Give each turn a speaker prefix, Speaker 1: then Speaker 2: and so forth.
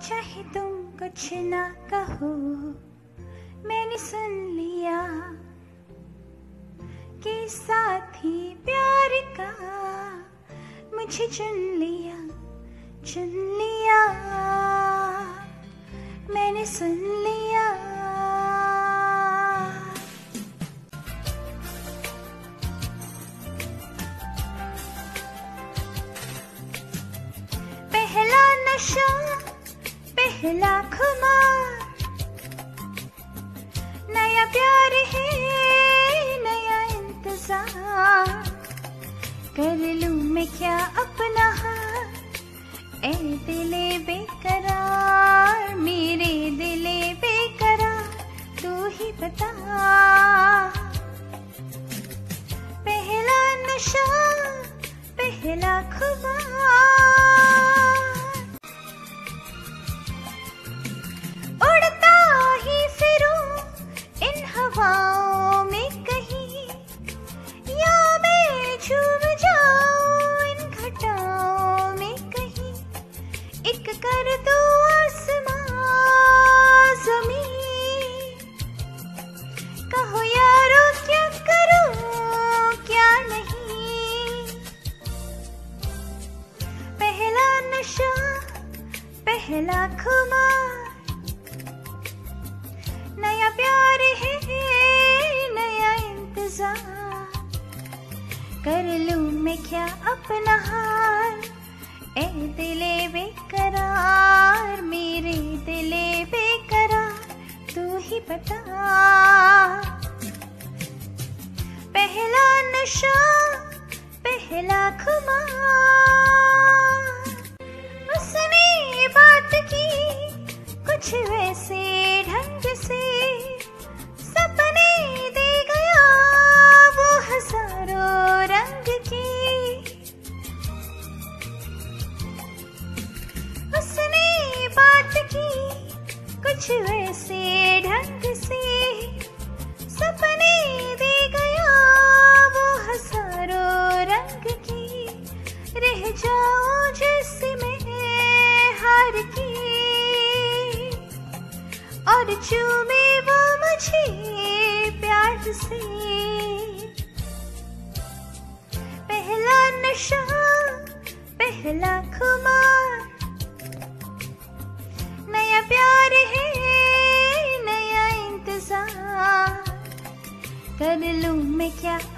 Speaker 1: चाहे तुम कुछ ना कहो, मैंने सुन लिया कि साथी प्यार का मुझे चुन लिया चुन लिया। मैंने सुन लिया। पहला नशा पहला खुमार नया प्यार है, नया इंतज़ार। कर लूँ मैं क्या अपना ए दिले बेकरार, मेरे दिले बेकरार, तू ही बता। पहला नशा, पहला खुमार। हवाओं में कहीं, या मैं झूम जाऊँ इन घटाओं में कहीं। एक कर दो यारो, क्या करूँ, क्या नहीं? पहला नशा, पहला खुमार। नया प्यार मैं अपना हाल। ए दिले बेकरार, मेरे दिले बेकरार, तू ही बता। पहला नशा, पहला खुमार उसने बात की कुछ वैसे ढंग से। सपने दे गया वो हज़ारों रंग की। की कुछ वैसे ढंग से सपने दे गया वो हज़ारों रंग की। रह हार की। और चूमे वो मुझे प्यार से। पहला नशा, पहला खुमार मैं क्या